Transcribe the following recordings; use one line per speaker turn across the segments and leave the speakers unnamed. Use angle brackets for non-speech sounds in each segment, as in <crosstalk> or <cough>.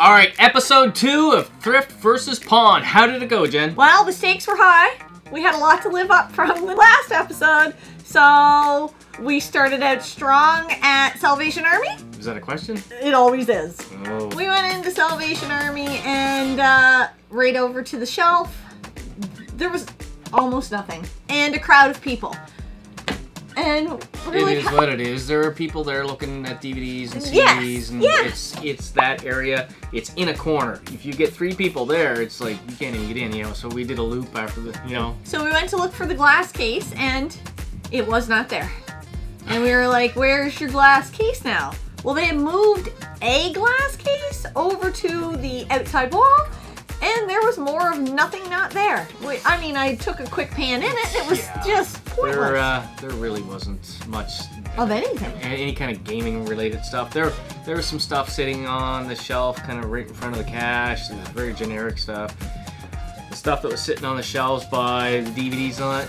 All right, episode two of Thrift versus Pawn. How did it go, Jen?
Well, the stakes were high. We had a lot to live up from the last episode. So we started out strong at Salvation Army.
Is that a question?
It always is.
Oh.
We went into Salvation Army and uh, right over to the shelf. There was almost nothing. And a crowd of people. And
It is what it is. There are people there looking at DVDs and CDs,
Yes,
and
yes.
it's it's that area. It's in a corner. If you get three people there, it's like you can't even get in. You know. So we did a loop after the. You know.
So we went to look for the glass case and it was not there. And we were like, where's your glass case now? Well, they had moved a glass case over to the outside wall and there was more of nothing not there. I mean, I took a quick pan in it. It was
Yeah.
just pointless.
There uh, there really wasn't much
of anything.
any kind of gaming related stuff. There there was some stuff sitting on the shelf, kind of right in front of the cash. It very generic stuff. The stuff that was sitting on the shelves by the DVDs on it,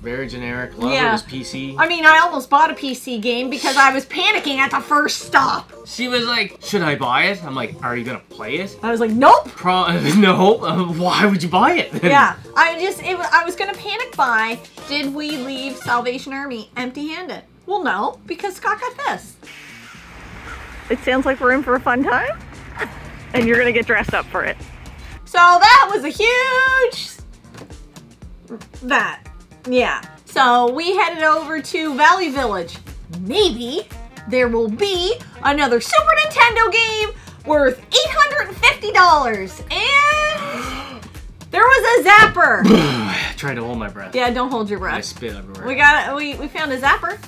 very generic. A lot
Yeah.
of it was PC.
I mean, I almost bought a PC game because I was panicking at the first stop.
She was like, "Should I buy it?" I'm like, "Are you gonna play it?"
I was like, nope.
Pro- <laughs> no. Uh, why would you buy it?
Yeah, I just it, I was gonna panic buy. Did we leave Salvation Army empty-handed? Well, no, because Scott got this. It sounds like we're in for a fun time, and you're gonna get dressed up for it. So that was a huge that, yeah. So we headed over to Value Village. Maybe there will be another Super Nintendo game worth $850 and there was a zapper. <sighs>
I tried to hold my breath.
Yeah, don't hold your breath.
I spit everywhere.
We got we we found a zapper,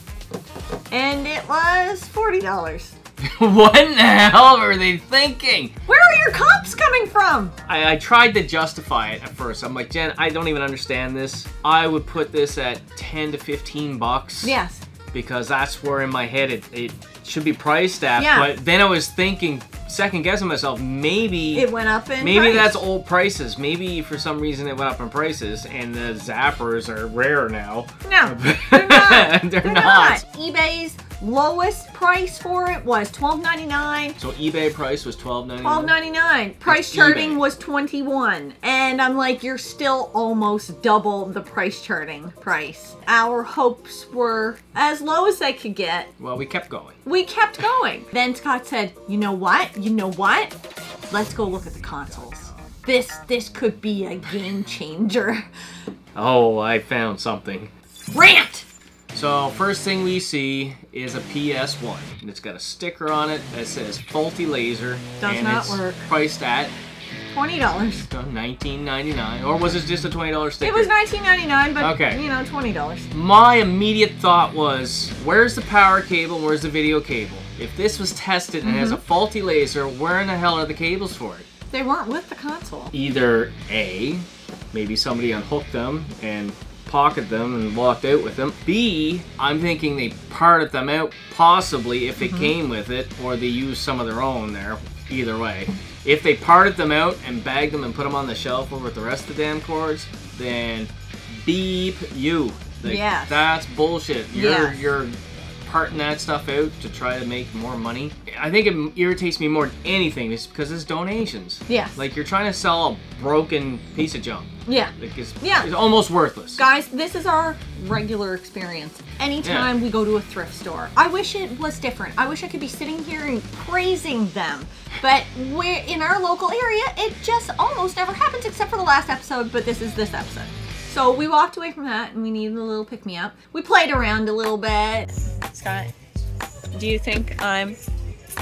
and it was forty dollars. <laughs>
what in the hell were they thinking?
Where are your cops coming from?
I, I tried to justify it at first. I'm like, Jen, I don't even understand this. I would put this at 10 to 15 bucks.
Yes.
Because that's where in my head it, it should be priced at.
Yeah.
But then I was thinking, second guessing myself, maybe
It went up in
maybe
price.
that's old prices. Maybe for some reason it went up in prices and the zappers are rare now.
no, <laughs> they're not.
They're not.
eBay's lowest price for it was twelve ninety nine.
So eBay price was $12.99.
Twelve ninety nine. Price
That's
charting
eBay.
was twenty one, and I'm like, you're still almost double the price charting price. Our hopes were as low as they could get.
Well, we kept going.
We kept going. <laughs> Then Scott said, "You know what? You know what? Let's go look at the consoles. This this could be a game changer."
Oh, I found something.
Rant.
So first thing we see is a PS1. And it's got a sticker on it that says faulty laser.
Does
and
not
it's
work.
Priced at
Twenty dollars.
uh, $19.99. Or was it just a $20 sticker?
It was nineteen ninety nine, but
Okay.
you know, twenty dollars.
My immediate thought was, where's the power cable? Where's the video cable? If this was tested and has
Mm-hmm.
a faulty laser, where in the hell are the cables for it?
They weren't with the console.
Either A, maybe somebody unhooked them and pocketed them and walked out with them. B, I'm thinking they parted them out, possibly if they
Mm-hmm.
came with it, or they used some of their own there. Either way. If they parted them out and bagged them and put them on the shelf over with the rest of the damn cords, then beep you. Like,
Yes.
That's bullshit. You're
Yes.
you're parting that stuff out to try to make more money. I think it irritates me more than anything is because it's donations.
Yes.
Like you're trying to sell a broken piece of junk.
Yeah.
Like it's,
Yeah.
it's almost worthless.
Guys, this is our regular experience. Anytime we go to a thrift store, I wish it was different. I wish I could be sitting here and praising them. But we're in our local area, it just almost never happens except for the last episode, but this is this episode. So we walked away from that and we needed a little pick me up. We played around a little bit. Scott, do you think I'm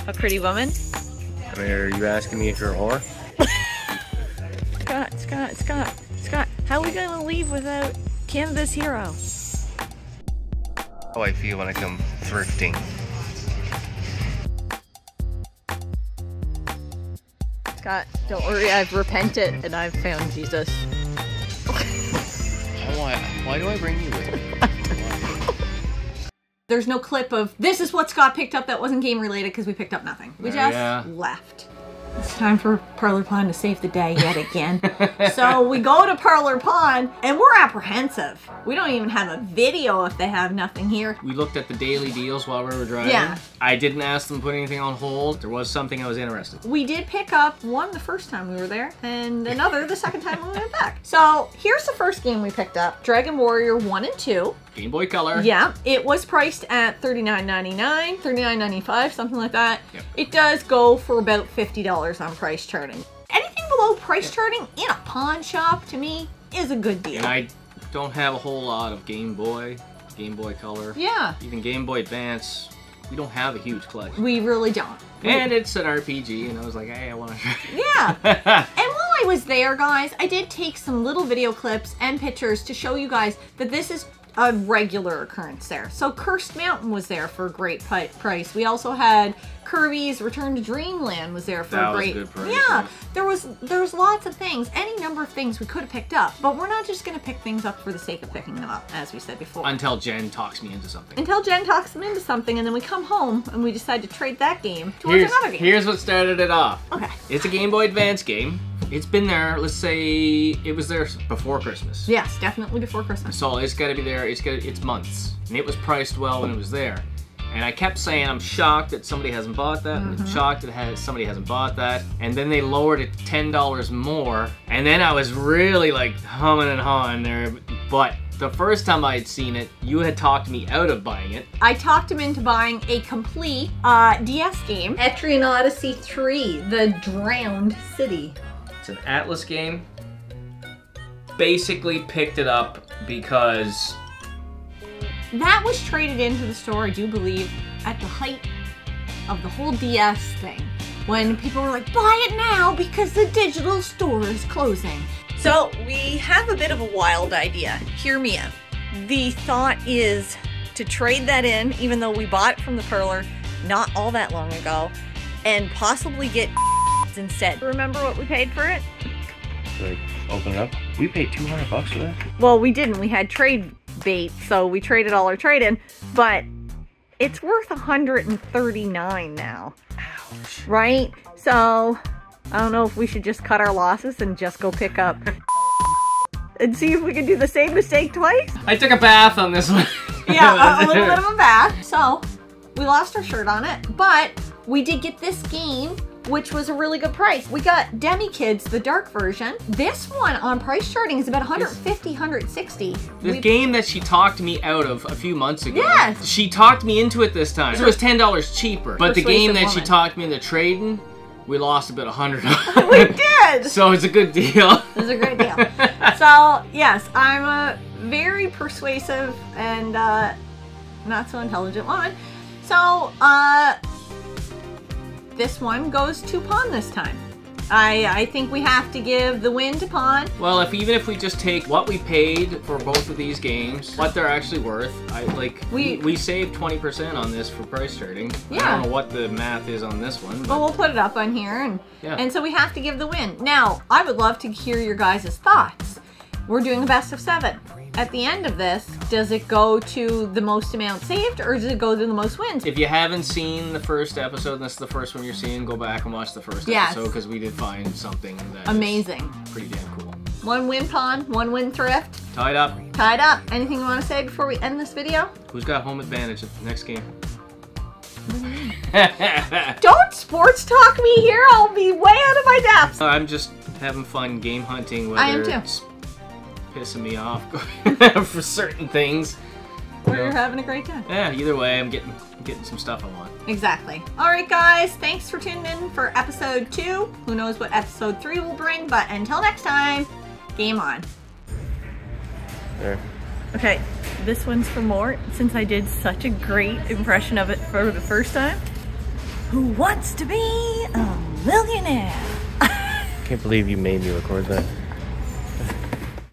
a pretty woman?
I mean, are you asking me if you're a whore? <laughs>
Scott, Scott, Scott, Scott, how are we gonna leave without Canada's hero?
How I feel when I come thrifting.
Scott, don't worry, I've repented and I've found Jesus.
Why, why do I bring you with <laughs> me?
There's no clip of this is what Scott picked up that wasn't game related because we picked up nothing. We just
yeah.
left. It's time for Parlor Pond to save the day yet again. <laughs> so we go to Parlor Pond and we're apprehensive. We don't even have a video if they have nothing here.
We looked at the daily deals while we were driving.
Yeah.
I didn't ask them to put anything on hold. There was something I was interested. in.
We did pick up one the first time we were there and another the second time we went back. So here's the first game we picked up Dragon Warrior 1 and 2.
Game Boy Color.
Yeah, it was priced at $39.99, $39.95, something like that.
Yep.
It does go for about $50 on price charting. Anything below price charting in a pawn shop to me is a good deal.
And I don't have a whole lot of Game Boy, Game Boy Color,
yeah,
even Game Boy Advance. We don't have a huge collection.
we really don't.
And it's an RPG, and I was like, hey, I want to try.
Yeah. <laughs> And while I was there, guys, I did take some little video clips and pictures to show you guys that this is a regular occurrence there. So Cursed Mountain was there for a great price. We also had Kirby's Return to Dreamland was there for
That
a great
price,
Yeah, there was there was lots of things, any number of things we could have picked up, but we're not just going to pick things up for the sake of picking them up, as we said before.
Until Jen talks me into something.
Until Jen talks them into something, and then we come home and we decide to trade that game towards
Here's,
another game.
here's what started it off.
Okay.
It's a Game Boy Advance game. It's been there, let's say, it was there before Christmas.
Yes, definitely before Christmas.
So it's got to be there. It's got it's months, and it was priced well when it was there. And I kept saying I'm shocked that somebody hasn't bought that. I'm shocked that has, somebody hasn't bought that. And then they lowered it ten dollars more. And then I was really like humming and hawing there. But the first time I had seen it, you had talked me out of buying it.
I talked him into buying a complete uh, DS game, Etrian Odyssey 3, The Drowned City.
It's an Atlus game. Basically picked it up because
That was traded into the store, I do believe, at the height of the whole DS thing. When people were like, buy it now because the digital store is closing. So we have a bit of a wild idea. Hear me out. The thought is to trade that in, even though we bought it from the Perler not all that long ago, and possibly get instead. Remember what we paid for it?
Like, open it up. We paid 200 bucks for that.
Well, we didn't. We had trade bait, so we traded all our trade in, but it's worth 139 now.
Ouch.
Right? So, I don't know if we should just cut our losses and just go pick up <laughs> and see if we can do the same mistake twice.
I took a bath on this one. <laughs>
Yeah, a, a little bit of a bath. So, we lost our shirt on it, but we did get this game, which was a really good price. We got DemiKids, the dark version. This one on price charting is about 150, 160.
The
We-
game that she talked me out of a few months ago.
Yes.
She talked me into it this time. It was ten dollars cheaper. But the game that she talked me into trading, we lost about a hundred. <laughs>
we did!
so it's a good deal.
It's a great deal. <laughs> so yes, I'm a very persuasive and uh, not so intelligent woman. So uh, this one goes to pawn this time. I I think we have to give the win to pawn.
well, if even if we just take what we paid for both of these games, what they're actually worth, I like
We-
we saved twenty percent on this for price trading.
Yeah.
I don't know what the math is on this one.
But
But
we'll put it up on here, and
Yeah.
and so we have to give the win. Now I would love to hear your guys' thoughts. We're doing a best of seven. At the end of this, does it go to the most amount saved, or does it go to the most wins?
if you haven't seen the first episode, and this is the first one you're seeing, go back and watch the first
Yes.
episode because we did find something that
Amazing.
pretty damn cool.
One win pawn, one win thrift.
Tied up.
Tied up. Anything you want to say before we end this video?
Who's got home advantage at the next game? <laughs> <laughs>
Don't sports talk me here. I'll be way out of my depth.
I'm just having fun game hunting.
I am too.
Pissing me off <laughs> for certain things.
Well, you're having a great time.
Yeah, either way, I'm getting getting some stuff I want.
Exactly. All right, guys. Thanks for tuning in for episode two. Who knows what episode three will bring? But until next time, game on.
There.
Okay, this one's for Mort since I did such a great impression of it for the first time. Who wants to be a millionaire?
I <laughs> Can't believe you made me record that.